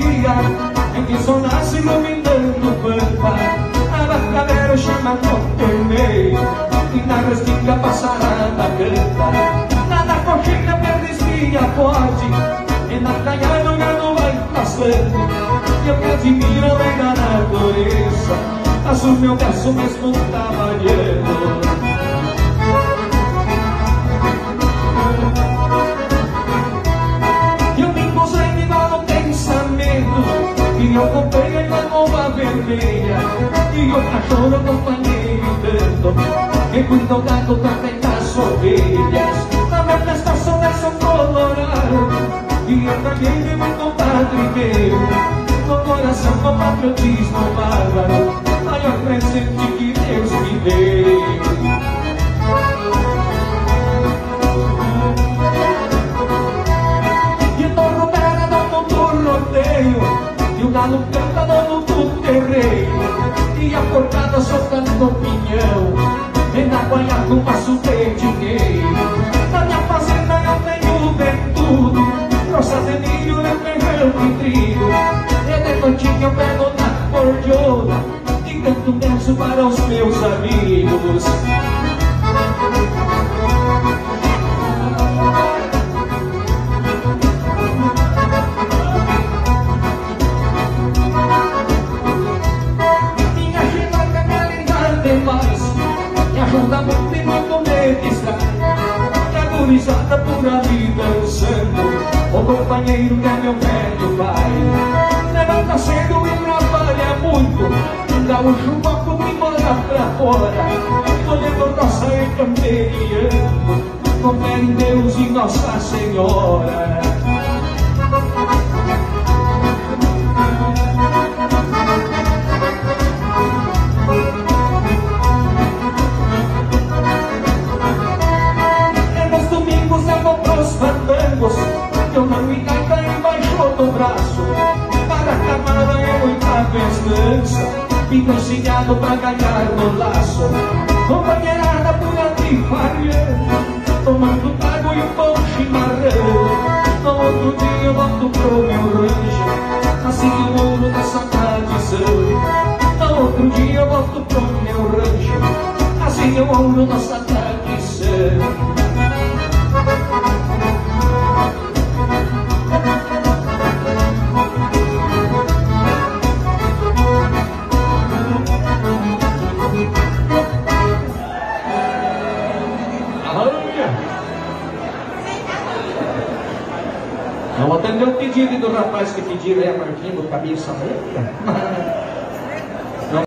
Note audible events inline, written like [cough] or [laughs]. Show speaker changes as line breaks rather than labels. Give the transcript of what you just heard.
dia em que o sol nasce iluminando o pampa A barcadeira chama vermelho E na restinga passarada canta na coxinha perde a pode E na canha no gado vai passando. E eu que admiro além da natureza Faço o meu braço mesmo trabalhando μουτρία Δυο χαζόρο το πανίδετο και κουνδό κάτω τα πέντα σοβίλιας Θα με πλαστάσω μέσα στο κολοράδο η αγκαλίδη με το πάτρι E a porcada soltando opinião. Na guaiaca passo de dinheiro Na minha fazenda eu tenho de tudo. Troça de milho, eu feijão e trigo. E de noite eu pego na cordiona E canto um para os meus amigos ajuda muito e muito me distrai Agonizada por ali dançando O companheiro que é meu velho pai Levanta cedo e trabalha muito Dá o chupaco e manda pra fora Colhendo nossa e camperiando Com fé em Deus e Nossa Senhora Eu não me gaita embaixo do braço. Para camada é muita festança Fico ensinado pra ganhar no laço. Companheirada por aqui faria. Tomando trago e um bom chimarrão. No outro dia eu volto pro meu rancho. Assim o ouro dessa tradição No outro dia eu volto pro meu rancho. Assim o ouro dessa tradição Não atendeu o pedido do rapaz que pediu marquinha do cabeça branca. [laughs]